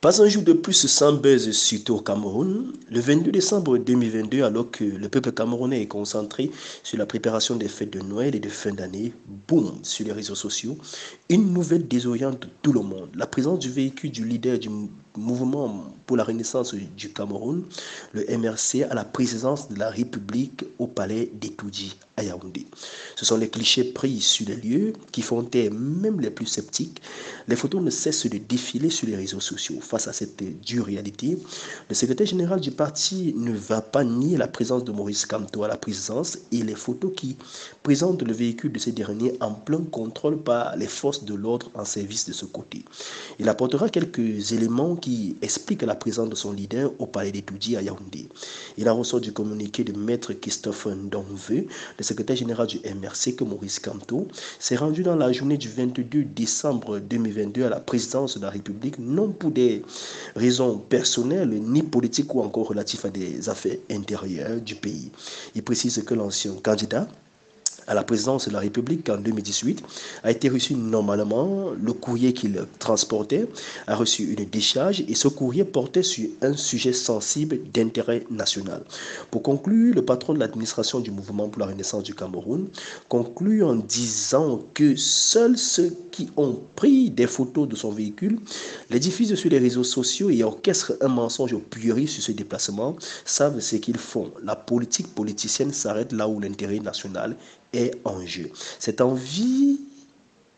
Pas un jour de plus sans buzz surtout au Cameroun. Le 22 décembre 2022, alors que le peuple camerounais est concentré sur la préparation des fêtes de Noël et de fin d'année, boum, sur les réseaux sociaux, une nouvelle désoriente tout le monde. La présence du véhicule du leader du mouvement pour la renaissance du Cameroun, le MRC, à la présidence de la République au palais d'Etoudi à Yaoundé. Ce sont les clichés pris sur les lieux qui font taire même les plus sceptiques. Les photos ne cessent de défiler sur les réseaux sociaux. Face à cette dure réalité, le secrétaire général du parti ne va pas nier la présence de Maurice Kamto à la présidence et les photos qui présentent le véhicule de ces derniers en plein contrôle par les forces de l'ordre en service de ce côté. Il apportera quelques éléments qui expliquent la présence de son leader au palais d'Etoudi à Yaoundé. Il en ressort du communiqué de maître Christophe Ndonveux, le secrétaire général du MRC, que Maurice Kamto s'est rendu dans la journée du 22 décembre 2022 à la présidence de la République, non pour des raisons personnelles ni politiques ou encore relatives à des affaires intérieures du pays. Il précise que l'ancien candidat à la présidence de la République en 2018 a été reçu normalement. Le courrier qu'il transportait a reçu une décharge et ce courrier portait sur un sujet sensible d'intérêt national. Pour conclure, le patron de l'administration du mouvement pour la renaissance du Cameroun conclut en disant que seuls ceux qui ont pris des photos de son véhicule, les diffusent sur les réseaux sociaux et orchestrent un mensonge puéril sur ce déplacement savent ce qu'ils font. La politique politicienne s'arrête là où l'intérêt national est en jeu. Cette envie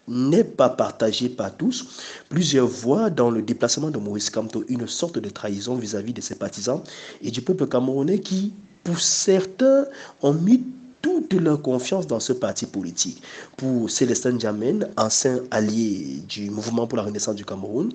n'est pas partagée par tous. Plusieurs voient dans le déplacement de Maurice Kamto une sorte de trahison vis-à-vis de ses partisans et du peuple camerounais qui, pour certains, ont mis toute leur confiance dans ce parti politique. Pour Célestin Djamen, ancien allié du mouvement pour la renaissance du Cameroun,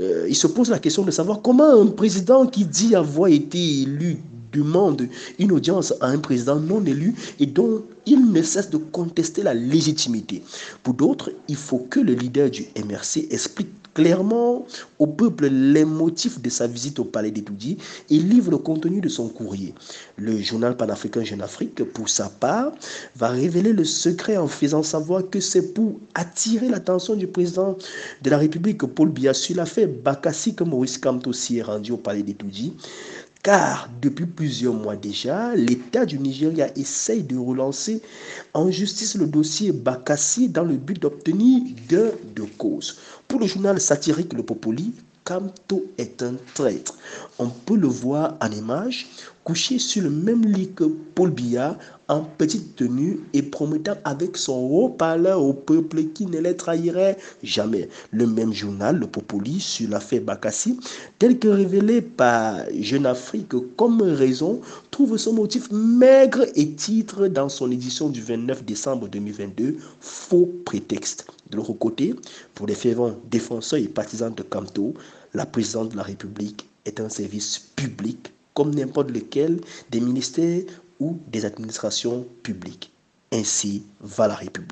euh, il se pose la question de savoir comment un président qui dit avoir été élu demande une audience à un président non élu et dont il ne cesse de contester la légitimité. Pour d'autres, il faut que le leader du MRC explique clairement au peuple les motifs de sa visite au palais d'Etoudi et livre le contenu de son courrier. Le journal panafricain Jeune Afrique, pour sa part, va révéler le secret en faisant savoir que c'est pour attirer l'attention du président de la République, Paul Biya, sur l'affaire Bakassi que Maurice Kamto s'y est rendu au palais d'Etoudi car depuis plusieurs mois déjà, l'État du Nigeria essaye de relancer en justice le dossier Bakassi dans le but d'obtenir gain de cause. Pour le journal satirique Le Popoli, Kamto est un traître. On peut le voir en image, couché sur le même lit que Paul Biya, en petite tenue et promettant avec son haut-parleur au peuple qui ne les trahirait jamais. Le même journal, le Populi, sur l'affaire Bakassi, tel que révélé par Jeune Afrique comme raison, trouve son motif maigre et titre dans son édition du 29 décembre 2022 Faux prétexte. De l'autre côté, pour les fervents défenseurs et partisans de Kamto, la présidence de la République est un service public comme n'importe lequel des ministères ou des administrations publiques. Ainsi va la République.